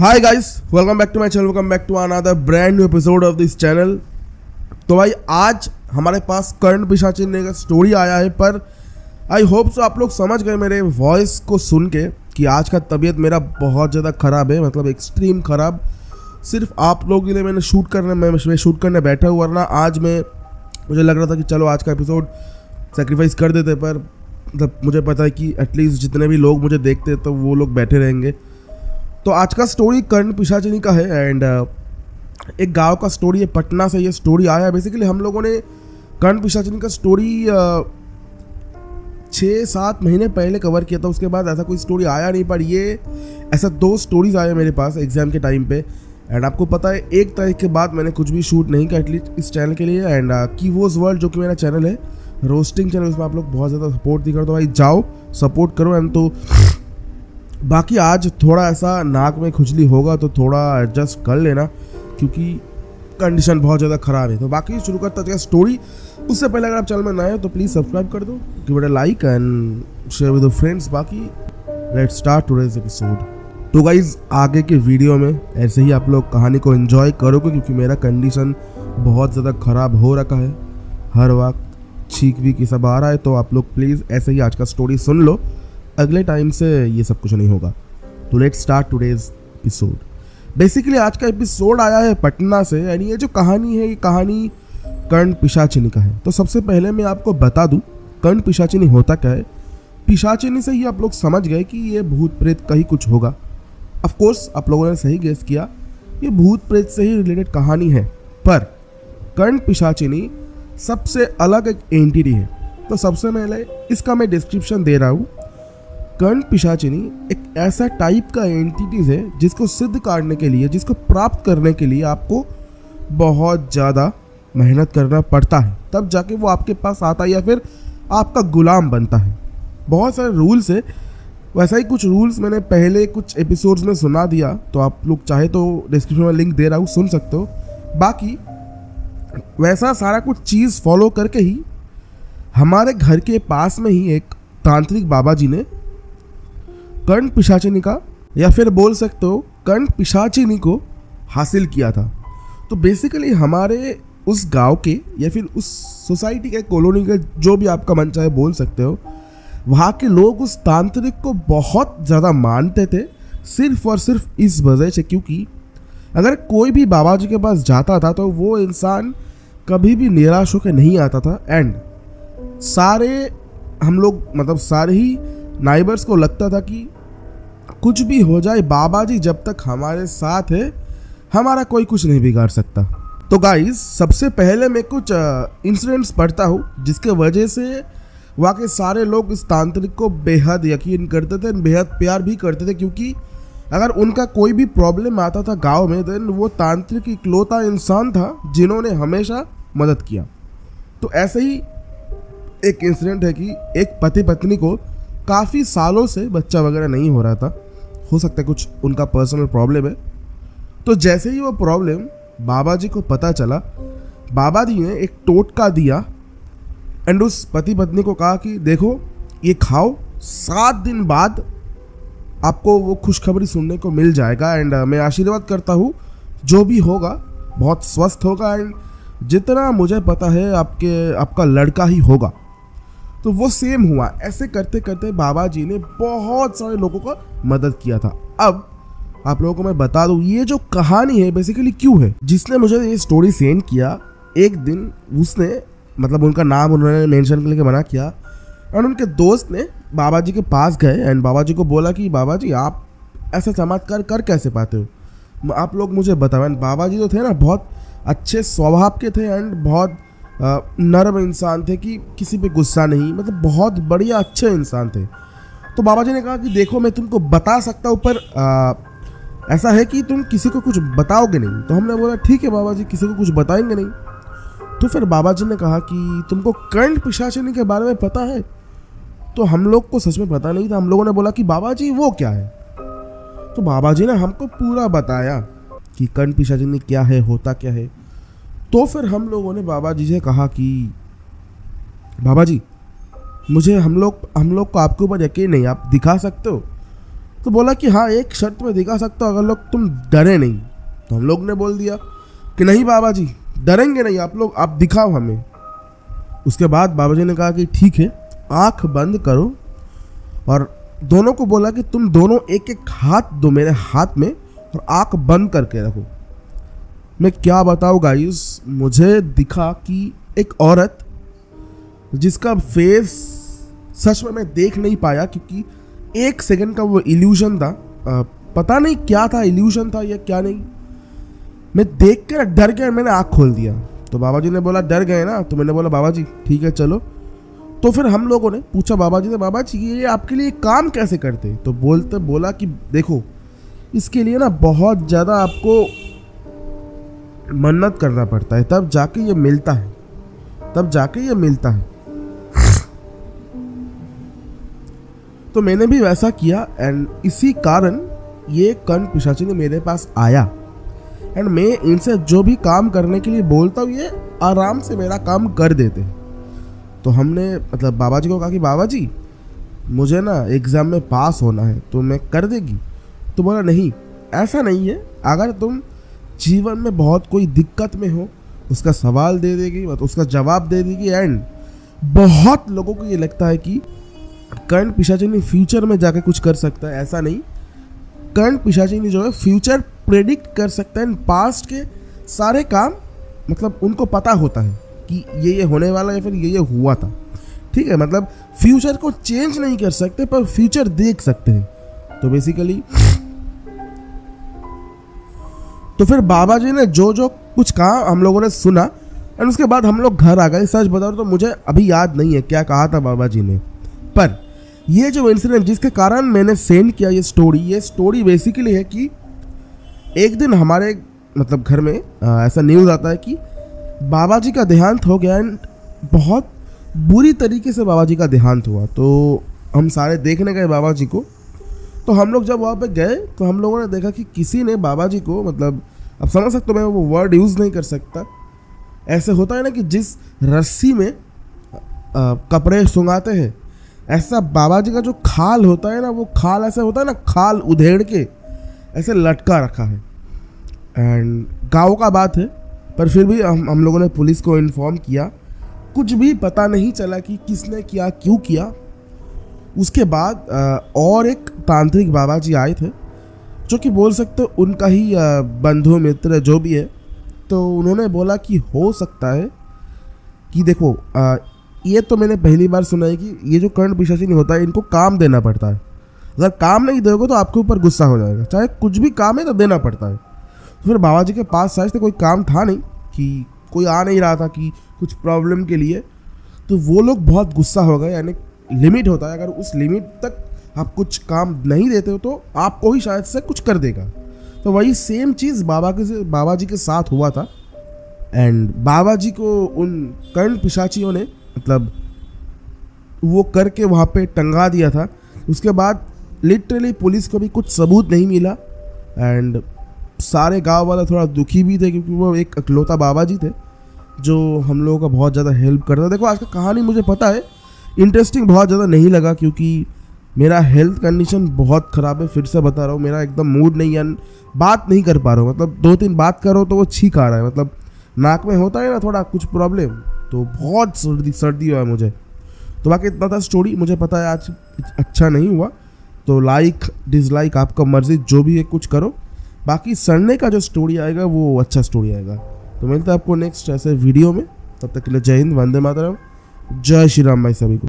Hi guys, welcome back to my channel. Welcome back to another brand new episode of this channel तो भाई आज हमारे पास कर्ण पिशाचिन का story आया है पर आई होप सो आप लोग समझ गए मेरे वॉइस को सुन के कि आज का तबीयत मेरा बहुत ज़्यादा ख़राब है मतलब एक्सट्रीम ख़राब सिर्फ़ आप लोगों के लिए मैंने शूट करने मैं मैं शूट करने बैठा हुआ वरना आज मैं मुझे लग रहा था कि चलो आज का एपिसोड सेक्रीफाइस कर देते पर मतलब मुझे पता है कि एटलीस्ट जितने भी लोग मुझे देखते तो वो लोग बैठे रहेंगे तो आज का स्टोरी कर्ण पिशाचिनी का है एंड एक गाँव का स्टोरी है, पटना से ये स्टोरी आया है. बेसिकली हम लोगों ने कर्ण पिशाचिनी का स्टोरी छः सात महीने पहले कवर किया था. उसके बाद ऐसा कोई स्टोरी आया नहीं, पर ये ऐसा दो स्टोरीज आए मेरे पास एग्ज़ाम के टाइम पे. एंड आपको पता है, एक तारीख के बाद मैंने कुछ भी शूट नहीं किया एटलीस्ट इस चैनल के लिए. एंड की वोज वर्ल्ड जो कि मेरा चैनल है रोस्टिंग चैनल उसमें आप लोग बहुत ज़्यादा सपोर्ट दी कर. तो भाई जाओ सपोर्ट करो एंड तो बाकी आज थोड़ा ऐसा नाक में खुजली होगा तो थोड़ा एडजस्ट कर लेना, क्योंकि कंडीशन बहुत ज़्यादा ख़राब है। तो बाकी शुरू करता है स्टोरी उससे पहले अगर आप चैनल में नए हो तो प्लीज़ सब्सक्राइब कर दो give it like and share with friends बाकी लेट्स स्टार्ट टुडेज एपिसोड तो गाइज़ आगे के वीडियो में ऐसे ही आप लोग कहानी को एंजॉय करोगे, क्योंकि मेरा कंडीशन बहुत ज़्यादा ख़राब हो रखा है। हर वक्त छीक वीक ये सब आ रहा है तो आप लोग प्लीज़ ऐसे ही आज का स्टोरी सुन लो। अगले टाइम से ये सब कुछ नहीं होगा। तो let start today's episode basically आज का एपिसोड आया है पटना से, यानी ये जो कहानी है, ये कहानी कर्ण पिशाचिनी का है। तो सबसे पहले मैं आपको बता दूँ, कर्ण पिशाचिनी होता क्या है? पिशाचिनी से ही आप लोग समझ गए कि ये भूत प्रेत का ही कुछ होगा। ऑफ़ कोर्स आप लोगों ने सही गेस किया, ये भूत प्रेत से ही रिलेटेड कहानी है। पर कर्ण पिशाचिनी सबसे अलग एक एंटिटी है। तो सबसे पहले इसका मैं डिस्क्रिप्शन दे रहा हूँ। कर्ण पिशाचिनी एक ऐसा टाइप का एंटिटीज है जिसको सिद्ध करने के लिए, जिसको प्राप्त करने के लिए आपको बहुत ज़्यादा मेहनत करना पड़ता है। तब जाके वो आपके पास आता है या फिर आपका गुलाम बनता है। बहुत सारे रूल्स है। वैसा ही कुछ रूल्स मैंने पहले कुछ एपिसोड्स में सुना दिया तो आप लोग चाहे तो डिस्क्रिप्शन में लिंक दे रहा हूँ, सुन सकते हो। बाकी, वैसा सारा कुछ चीज़ फॉलो करके ही, हमारे घर के पास में ही एक तांत्रिक बाबा जी ने कर्ण पिशाचिनी का या फिर बोल सकते हो कर्ण पिशाचिनी को हासिल किया था। तो बेसिकली हमारे उस गाँव के या फिर उस सोसाइटी के कॉलोनी के जो भी आपका मन चाहे बोल सकते हो, वहाँ के लोग उस तांत्रिक को बहुत ज़्यादा मानते थे सिर्फ़ और सिर्फ़ इस वजह से क्योंकि अगर कोई भी बाबा जी के पास जाता था तो वो इंसान कभी भी निराश होकर नहीं आता था। एंड सारे हम लोग मतलब सारे ही नाइबर्स को लगता था कि कुछ भी हो जाए बाबा जी जब तक हमारे साथ है, हमारा कोई कुछ नहीं बिगाड़ सकता। तो गाइस सबसे पहले मैं कुछ इंसिडेंट्स पढ़ता हूँ, जिसके वजह से के सारे लोग इस तांत्रिक को बेहद यकीन करते थे, बेहद प्यार भी करते थे, क्योंकि अगर उनका कोई भी प्रॉब्लम आता था गाँव में देन वो तांत्रिक इकलौता इंसान था, जिन्होंने हमेशा मदद किया। तो ऐसे ही एक इंसिडेंट है कि एक पति पत्नी को काफ़ी सालों से बच्चा वगैरह नहीं हो रहा था। हो सकता है कुछ उनका पर्सनल प्रॉब्लम है। तो जैसे ही वो प्रॉब्लम बाबा जी को पता चला बाबा जी ने एक टोटका दिया एंड उस पति पत्नी को कहा कि देखो, ये खाओ, सात दिन बाद आपको वो खुशखबरी सुनने को मिल जाएगा एंड मैं आशीर्वाद करता हूँ, जो भी होगा, बहुत स्वस्थ होगा एंड जितना मुझे पता है, आपके, आपका लड़का ही होगा। तो वो सेम हुआ। ऐसे करते करते बाबा जी ने बहुत सारे लोगों का मदद किया था। अब आप लोगों को मैं बता दूँ, ये जो कहानी है बेसिकली क्यों है? जिसने मुझे ये स्टोरी सेंड किया, एक दिन उसने मतलब उनका नाम उन्होंने मेंशन करके मना किया, और उनके दोस्त ने बाबा जी के पास गए एंड बाबा जी को बोला कि, बाबा जी, आप ऐसा चमत्कार कर कैसे पाते हो? आप लोग मुझे बताओ। एंड बाबा जी जो थे ना, बहुत अच्छे स्वभाव के थे एंड बहुत नरम इंसान थे कि किसी पे गुस्सा नहीं मतलब बहुत बढ़िया, अच्छे इंसान थे। तो बाबा जी ने कहा कि देखो, मैं तुमको बता सकता हूँ, पर ऐसा है कि तुम किसी को कुछ बताओगे नहीं। तो हमने बोला, ठीक है बाबा जी किसी को कुछ बताएँगे नहीं। तो फिर बाबा जी ने कहा कि, तुमको कर्ण पिशाचिनी के बारे में पता है? तो हम लोग को सच में पता नहीं था। हम लोगों ने बोला कि बाबा जी वो क्या है? तो बाबा जी ने हमको पूरा बताया कि कर्ण पिशाचिनी क्या है, होता क्या है। तो फिर हम लोगों ने बाबा जी से कहा कि, बाबा जी, मुझे हम लोग हम लोग को आपके ऊपर यकीन नहीं, आप दिखा सकते हो? तो बोला कि हाँ एक शर्त में दिखा सकता हूँ, अगर लोग, तुम डरे नहीं। तो हम लोग ने बोल दिया कि, नहीं बाबा जी, डरेंगे नहीं, आप लोग, आप दिखाओ हमें। उसके बाद बाबा जी ने कहा कि, ठीक है, आँख बंद करो। और दोनों को बोला कि, तुम दोनों एक एक हाथ दो मेरे हाथ में और आँख बंद करके रखो। मैं क्या बताऊँ गाइस मुझे दिखा कि एक औरत जिसका फेस सच में मैं देख नहीं पाया, क्योंकि एक सेकंड का वो इल्यूजन था। पता नहीं क्या था इल्यूजन था या क्या नहीं। मैं देख कर डर गया, मैंने आँख खोल दिया। तो बाबा जी ने बोला, डर गए ना? तो मैंने बोला बाबा जी ठीक है, चलो। तो फिर हम लोगों ने पूछा बाबा जी से बाबा जी ये आपके लिए काम कैसे करते? तो बोलते, बोला कि, देखो, इसके लिए ना बहुत ज़्यादा आपको मन्नत करना पड़ता है, तब जाके ये मिलता है। तब जाके ये मिलता है। तो मैंने भी वैसा किया एंड इसी कारण ये कर्ण पिशाची ने मेरे पास आया। एंड मैं इनसे जो भी काम करने के लिए बोलता हूँ, ये आराम से मेरा काम कर देते तो हमने मतलब बाबा जी को कहा कि बाबा जी मुझे ना एग्ज़ाम में पास होना है तो मैं कर देगी? तो बोला, नहीं, ऐसा नहीं है। अगर तुम जीवन में बहुत कोई दिक्कत में हो, उसका सवाल दे देगी मतलब उसका जवाब दे देगी एंड बहुत लोगों को ये लगता है कि कर्ण पिशाचिनी फ्यूचर में जाके कुछ कर सकता है, ऐसा नहीं। कर्ण पिशाचिनी जो है फ्यूचर प्रेडिक्ट कर सकता है पास्ट के सारे काम मतलब उनको पता होता है कि ये ये होने वाला है फिर ये ये हुआ था। ठीक है मतलब फ्यूचर को चेंज नहीं कर सकते, पर फ्यूचर देख सकते हैं। तो बेसिकली तो फिर बाबा जी ने जो जो कुछ कहा हम लोगों ने सुना एंड उसके बाद हम लोग घर आ गए। सच बताओ तो मुझे अभी याद नहीं है क्या कहा था बाबा जी ने। पर ये जो इंसिडेंट जिसके कारण मैंने सेंड किया ये स्टोरी ये स्टोरी बेसिकली है कि एक दिन हमारे मतलब घर में आ, ऐसा न्यूज़ आता है कि बाबा जी का देहांत हो गया एंड बहुत बुरी तरीके से बाबा जी का देहांत हुआ। तो हम सारे देखने गए बाबा जी को। तो हम लोग जब वहाँ पे गए तो हम लोगों ने देखा कि किसी ने बाबा जी को मतलब अब समझ सकते हो मैं वो वर्ड यूज़ नहीं कर सकता। ऐसे होता है ना कि जिस रस्सी में कपड़े सुंगाते हैं, ऐसा बाबा जी का जो खाल होता है ना, वो खाल ऐसा होता है ना, खाल उधेड़ के, ऐसे लटका रखा है। एंड गाँव का बात है, पर फिर भी हम हम लोगों ने पुलिस को इन्फॉर्म किया। कुछ भी पता नहीं चला कि किसने किया, क्यों किया। उसके बाद और एक तांत्रिक बाबा जी आए थे, जो कि बोल सकते हो उनका ही बंधु, मित्र, जो भी है। तो उन्होंने बोला कि हो सकता है कि देखो ये तो मैंने पहली बार सुना है कि ये जो कर्ण पिशाचिनी होता है, इनको काम देना पड़ता है। अगर काम नहीं दोगे तो आपके ऊपर गुस्सा हो जाएगा। चाहे कुछ भी काम है तो देना पड़ता है। तो फिर बाबा जी के पास शायद कोई काम था नहीं कि कोई आ नहीं रहा था कि कुछ प्रॉब्लम के लिए। तो वो लोग बहुत गुस्सा हो गए, यानी लिमिट होता है। अगर उस लिमिट तक आप कुछ काम नहीं देते हो तो आपको ही शायद से कुछ कर देगा। तो वही सेम चीज़ बाबा के बाबा जी के साथ हुआ था। एंड बाबा जी को उन कर्ण पिशाचियों ने मतलब वो करके वहाँ पे टंगा दिया था। उसके बाद लिटरली पुलिस को भी कुछ सबूत नहीं मिला। एंड सारे गाँव वाला थोड़ा दुखी भी थे, क्योंकि वो एक अकलौता बाबा जी थे, जो हम लोगों का बहुत ज़्यादा हेल्प करता देखो, आज का कहानी मुझे पता है इंटरेस्टिंग बहुत ज़्यादा नहीं लगा क्योंकि मेरा हेल्थ कंडीशन बहुत ख़राब है, फिर से बता रहा हूँ, मेरा एकदम मूड नहीं है, बात नहीं कर पा रहा हूँ मतलब दो तीन बात करो तो वो छींक आ रहा है मतलब नाक में होता है ना थोड़ा कुछ प्रॉब्लम तो बहुत सर्दी सर्दी हुआ है मुझे। तो बाकी इतना था स्टोरी मुझे पता है आज अच्छा नहीं हुआ तो लाइक डिसलाइक आपका मर्ज़ी, जो भी है कुछ करो। बाकी सड़ने का जो स्टोरी आएगा, वो अच्छा स्टोरी आएगा। तो मिलता है आपको नेक्स्ट ऐसे वीडियो में, तब तक के लिए जय हिंद, वंदे मातरम। जय श्री राम भाई सभी को।